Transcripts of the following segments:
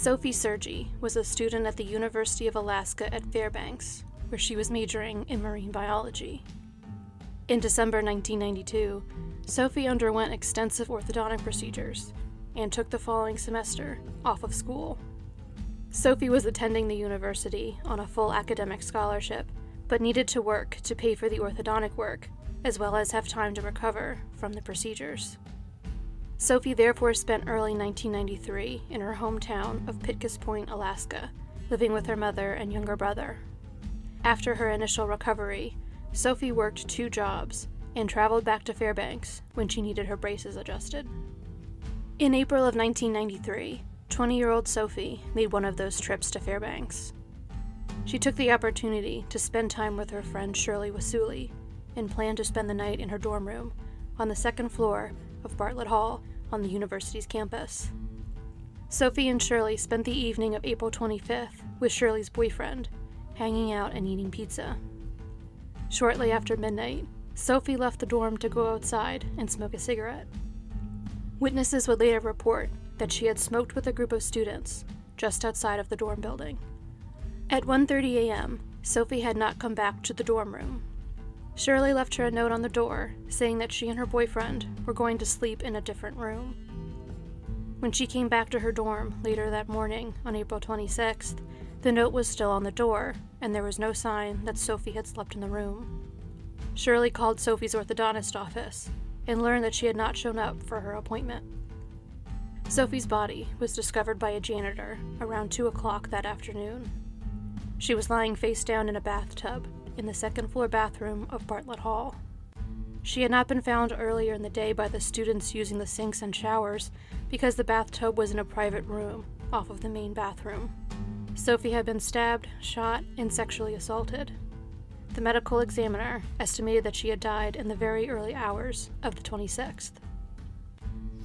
Sophie Sergi was a student at the University of Alaska at Fairbanks, where she was majoring in marine biology. In December 1992, Sophie underwent extensive orthodontic procedures and took the following semester off of school. Sophie was attending the university on a full academic scholarship, but needed to work to pay for the orthodontic work, as well as have time to recover from the procedures. Sophie therefore spent early 1993 in her hometown of Pitkas Point, Alaska, living with her mother and younger brother. After her initial recovery, Sophie worked two jobs and traveled back to Fairbanks when she needed her braces adjusted. In April of 1993, 20 year old Sophie made one of those trips to Fairbanks. She took the opportunity to spend time with her friend Shirley Wasuli and planned to spend the night in her dorm room on the second floor of Bartlett Hall on the university's campus. Sophie and Shirley spent the evening of April 25th with Shirley's boyfriend, hanging out and eating pizza. Shortly after midnight, Sophie left the dorm to go outside and smoke a cigarette. Witnesses would later report that she had smoked with a group of students just outside of the dorm building. At 1:30 a.m., Sophie had not come back to the dorm room. Shirley left her a note on the door saying that she and her boyfriend were going to sleep in a different room. When she came back to her dorm later that morning on April 26th, the note was still on the door, and there was no sign that Sophie had slept in the room. Shirley called Sophie's orthodontist office and learned that she had not shown up for her appointment. Sophie's body was discovered by a janitor around 2 o'clock that afternoon. She was lying face down in a bathtub in the second floor bathroom of Bartlett Hall. She had not been found earlier in the day by the students using the sinks and showers because the bathtub was in a private room off of the main bathroom. Sophie had been stabbed, shot, and sexually assaulted. The medical examiner estimated that she had died in the very early hours of the 26th.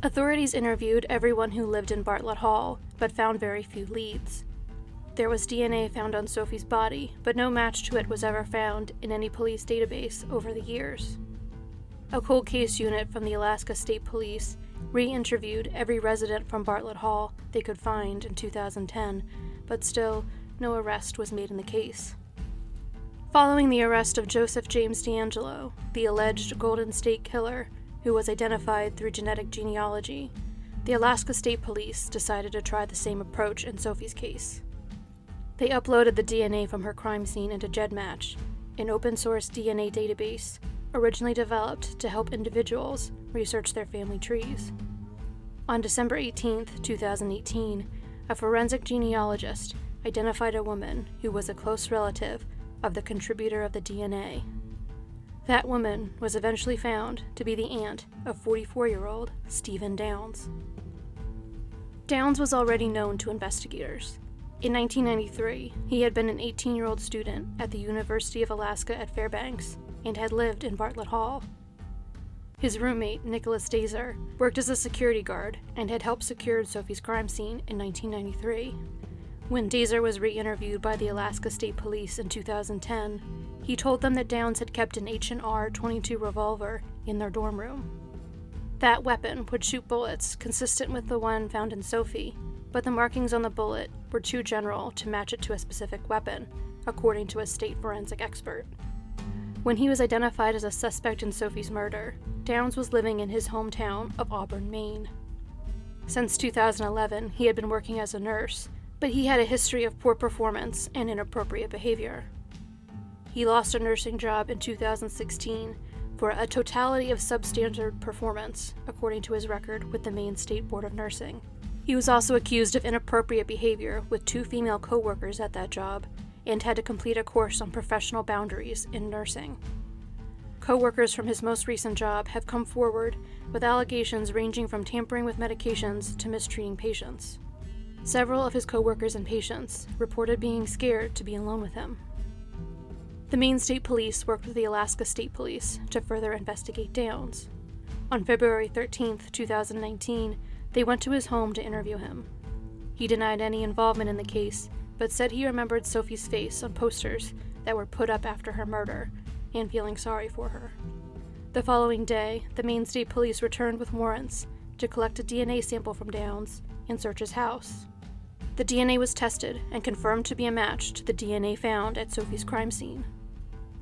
Authorities interviewed everyone who lived in Bartlett Hall, but found very few leads. There was DNA found on Sophie's body, but no match to it was ever found in any police database over the years. A cold case unit from the Alaska State Police re interviewed every resident from Bartlett Hall they could find in 2010, but still, no arrest was made in the case. Following the arrest of Joseph James DeAngelo, the alleged Golden State Killer, who was identified through genetic genealogy, the Alaska State Police decided to try the same approach in Sophie's case. They uploaded the DNA from her crime scene into GEDmatch, an open source DNA database originally developed to help individuals research their family trees. On December 18, 2018, a forensic genealogist identified a woman who was a close relative of the contributor of the DNA. That woman was eventually found to be the aunt of 44 year old Steven Downs. Downs was already known to investigators. In 1993, he had been an 18 year old student at the University of Alaska at Fairbanks and had lived in Bartlett Hall. His roommate, Nicholas Dazer, worked as a security guard and had helped secure Sophie's crime scene in 1993. When Dazer was re interviewed by the Alaska State Police in 2010, he told them that Downs had kept an H&R 22 revolver in their dorm room. That weapon would shoot bullets consistent with the one found in Sophie, but the markings on the bullet were too general to match it to a specific weapon, according to a state forensic expert. When he was identified as a suspect in Sophie's murder, Downs was living in his hometown of Auburn, Maine. Since 2011, he had been working as a nurse, but he had a history of poor performance and inappropriate behavior. He lost a nursing job in 2016 for a totality of substandard performance, according to his record with the Maine State Board of Nursing. He was also accused of inappropriate behavior with two female coworkers at that job and had to complete a course on professional boundaries in nursing. Coworkers from his most recent job have come forward with allegations ranging from tampering with medications to mistreating patients. Several of his coworkers and patients reported being scared to be alone with him. The Maine State Police worked with the Alaska State Police to further investigate Downs. On February 13, 2019, they went to his home to interview him. He denied any involvement in the case, but said he remembered Sophie's face on posters that were put up after her murder and feeling sorry for her. The following day, the Maine State Police returned with warrants to collect a DNA sample from Downs and search his house. The DNA was tested and confirmed to be a match to the DNA found at Sophie's crime scene.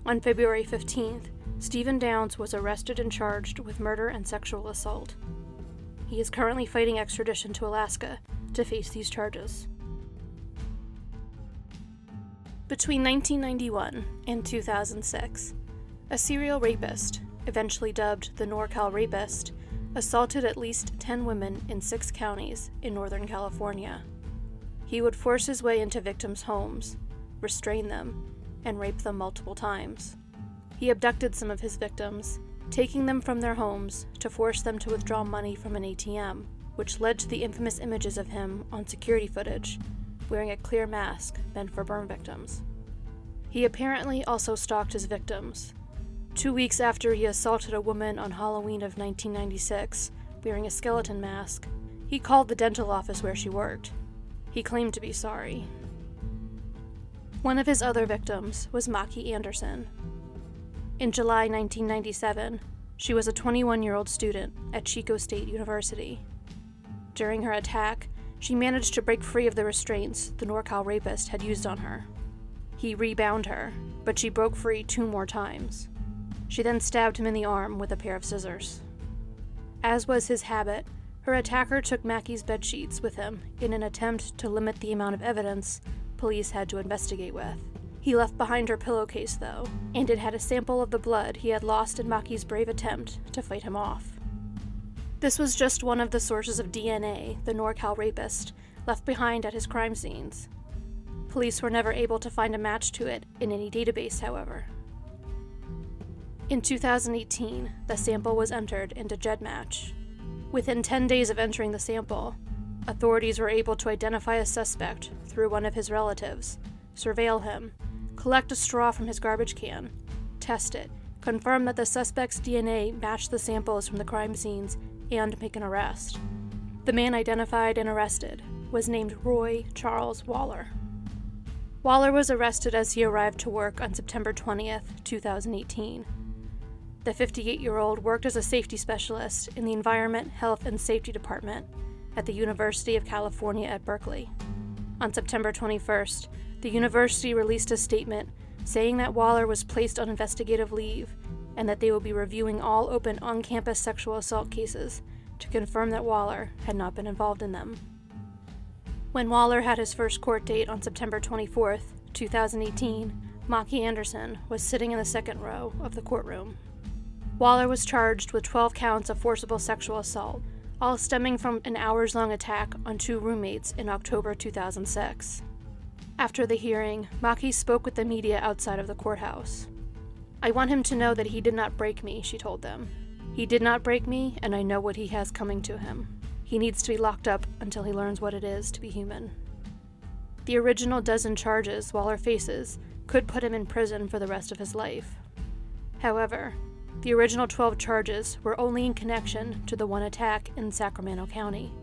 On February 15th, Steven Downs was arrested and charged with murder and sexual assault. He is currently fighting extradition to Alaska to face these charges. Between 1991 and 2006, a serial rapist, eventually dubbed the NorCal Rapist, assaulted at least 10 women in six counties in Northern California. He would force his way into victims' homes, restrain them, and rape them multiple times. He abducted some of his victims, taking them from their homes to force them to withdraw money from an ATM, which led to the infamous images of him on security footage, wearing a clear mask meant for burn victims. He apparently also stalked his victims. Two weeks after he assaulted a woman on Halloween of 1996, wearing a skeleton mask, he called the dental office where she worked. He claimed to be sorry. One of his other victims was Maki Anderson. In July 1997, she was a 21 year old student at Chico State University. During her attack, she managed to break free of the restraints the NorCal rapist had used on her. He rebound her, but she broke free two more times. She then stabbed him in the arm with a pair of scissors. As was his habit, her attacker took Maki's bed sheets with him in an attempt to limit the amount of evidence police had to investigate with. He left behind her pillowcase, though, and it had a sample of the blood he had lost in Maki's brave attempt to fight him off. This was just one of the sources of DNA the NorCal rapist left behind at his crime scenes. Police were never able to find a match to it in any database, however. In 2018, the sample was entered into GEDmatch. Within 10 days of entering the sample, authorities were able to identify a suspect through one of his relatives, surveil him, collect a straw from his garbage can, test it, confirm that the suspect's DNA matched the samples from the crime scenes, and make an arrest. The man identified and arrested was named Roy Charles Waller. Waller was arrested as he arrived to work on September 20th, 2018. The 58 year old worked as a safety specialist in the Environment, Health, and Safety Department at the University of California at Berkeley. On September 21st, the university released a statement saying that Waller was placed on investigative leave and that they will be reviewing all open on campus sexual assault cases to confirm that Waller had not been involved in them. When Waller had his first court date on September 24, 2018, Maki Anderson was sitting in the second row of the courtroom. Waller was charged with 12 counts of forcible sexual assault, all stemming from an hours long attack on two roommates in October 2006. After the hearing, Maki spoke with the media outside of the courthouse. I want him to know that he did not break me, she told them. He did not break me, and I know what he has coming to him. He needs to be locked up until he learns what it is to be human. The original dozen charges Waller faces could put him in prison for the rest of his life. However, the original 12 charges were only in connection to the one attack in Sacramento County.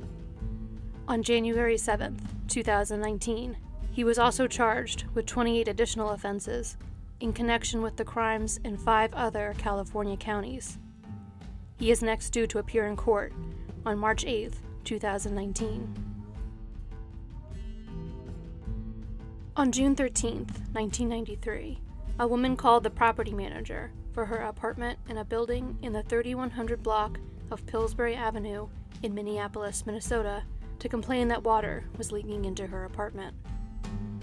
On January 7, 2019, he was also charged with 28 additional offenses in connection with the crimes in five other California counties. He is next due to appear in court on March 8, 2019. On June 13, 1993, a woman called the property manager for her apartment in a building in the 3100 block of Pillsbury Avenue in Minneapolis, Minnesota, to complain that water was leaking into her apartment.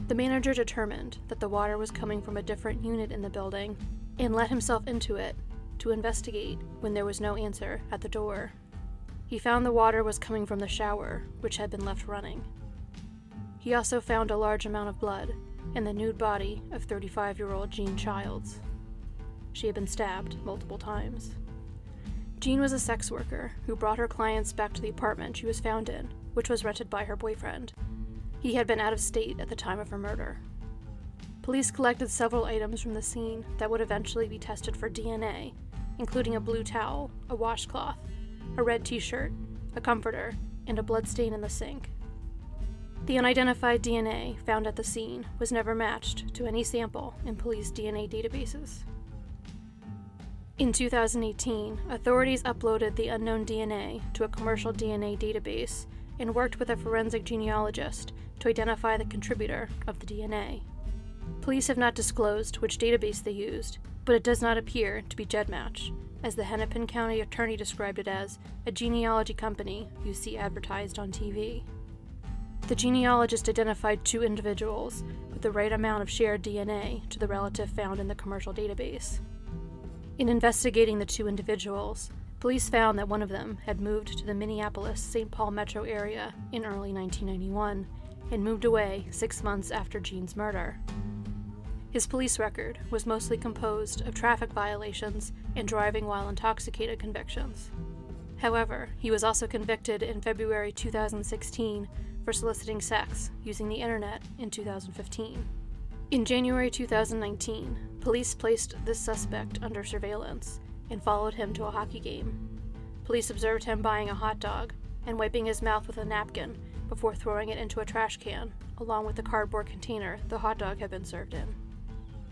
The manager determined that the water was coming from a different unit in the building and let himself into it to investigate when there was no answer at the door. He found the water was coming from the shower, which had been left running. He also found a large amount of blood and the nude body of 35 year old Jean Childs. She had been stabbed multiple times. Jean was a sex worker who brought her clients back to the apartment she was found in, which was rented by her boyfriend, he had been out of state at the time of her murder. Police collected several items from the scene that would eventually be tested for DNA, including a blue towel, a washcloth, a red t shirt, a comforter, and a bloodstain in the sink. The unidentified DNA found at the scene was never matched to any sample in police DNA databases. In 2018, authorities uploaded the unknown DNA to a commercial DNA database and worked with a forensic genealogist to identify the contributor of the DNA. Police have not disclosed which database they used, but it does not appear to be GEDmatch, as the Hennepin County attorney described it as a genealogy company you see advertised on TV. The genealogist identified two individuals with the right amount of shared DNA to the relative found in the commercial database. In investigating the two individuals, police found that one of them had moved to the Minneapolis St. Paul metro area in early 1991 and moved away six months after Jean's murder. His police record was mostly composed of traffic violations and driving while intoxicated convictions. However, he was also convicted in February 2016 for soliciting sex using the internet in 2015. In January 2019, police placed this suspect under surveillance and followed him to a hockey game. Police observed him buying a hot dog and wiping his mouth with a napkin before throwing it into a trash can, along with the cardboard container the hot dog had been served in.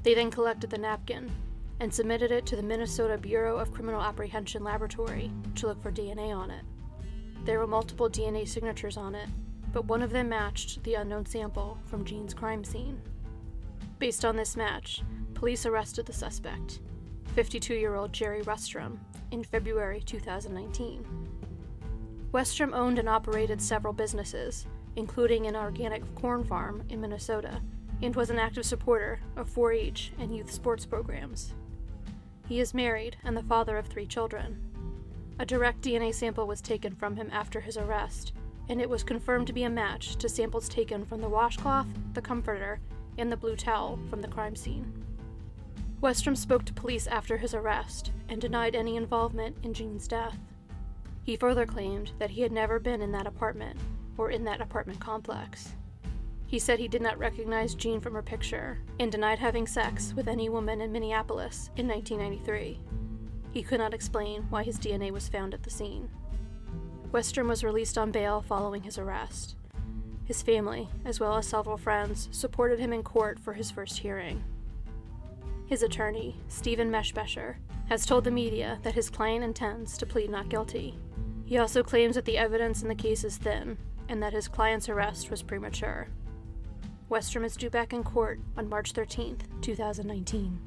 They then collected the napkin and submitted it to the Minnesota Bureau of Criminal Apprehension Laboratory to look for DNA on it. There were multiple DNA signatures on it, but one of them matched the unknown sample from Jean's crime scene. Based on this match, police arrested the suspect, 52 year old Jerry Westrom, in February 2019. Westrom owned and operated several businesses, including an organic corn farm in Minnesota, and was an active supporter of 4 H and youth sports programs. He is married and the father of three children. A direct DNA sample was taken from him after his arrest, and it was confirmed to be a match to samples taken from the washcloth, the comforter, and the blue towel from the crime scene. Westrom spoke to police after his arrest and denied any involvement in Jean's death. He further claimed that he had never been in that apartment or in that apartment complex. He said he did not recognize Jean from her picture and denied having sex with any woman in Minneapolis in 1993. He could not explain why his DNA was found at the scene. Westrom was released on bail following his arrest. His family, as well as several friends, supported him in court for his first hearing. His attorney, Stephen Meshbesher, has told the media that his client intends to plead not guilty. He also claims that the evidence in the case is thin and that his client's arrest was premature. Westrom is due back in court on March 13, 2019.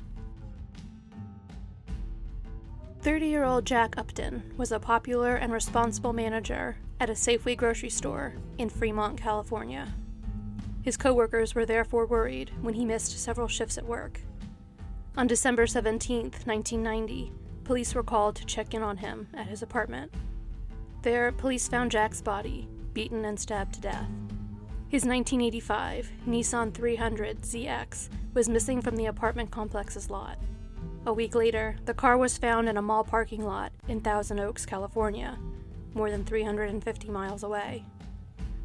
30 year old Jack Upton was a popular and responsible manager at a Safeway grocery store in Fremont, California. His coworkers were therefore worried when he missed several shifts at work. On December 17, 1990, police were called to check in on him at his apartment. There, police found Jack's body, beaten and stabbed to death. His 1985 Nissan 300 ZX was missing from the apartment complex's lot. A week later, the car was found in a mall parking lot in Thousand Oaks, California, more than 350 miles away.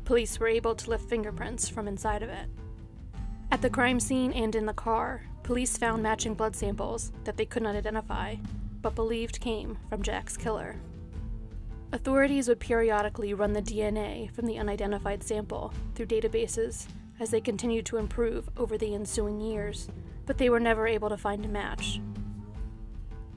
Police were able to lift fingerprints from inside of it. At the crime scene and in the car, police found matching blood samples that they could not identify, but believed came from Jack's killer. Authorities would periodically run the DNA from the unidentified sample through databases as they continued to improve over the ensuing years, but they were never able to find a match.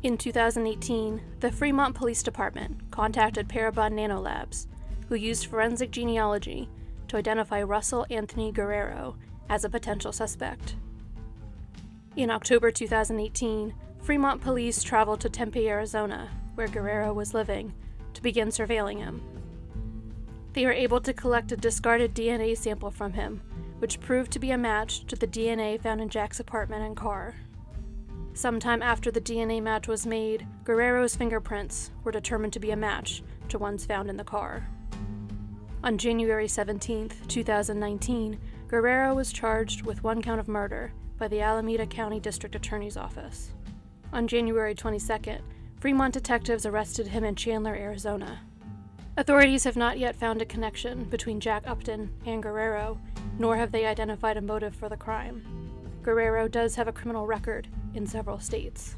In 2018, the Fremont Police Department contacted Parabon Nanolabs, who used forensic genealogy to identify Russell Anthony Guerrero as a potential suspect. In October 2018, Fremont police traveled to Tempe, Arizona, where Guerrero was living, to begin surveilling him. They were able to collect a discarded DNA sample from him, which proved to be a match to the DNA found in Jack's apartment and car. Sometime after the DNA match was made, Guerrero's fingerprints were determined to be a match to ones found in the car. On January 17, 2019, Guerrero was charged with one count of murder by the Alameda County District Attorney's Office. On January 22nd, Fremont detectives arrested him in Chandler, Arizona. Authorities have not yet found a connection between Jack Upton and Guerrero, nor have they identified a motive for the crime. Guerrero does have a criminal record in several states.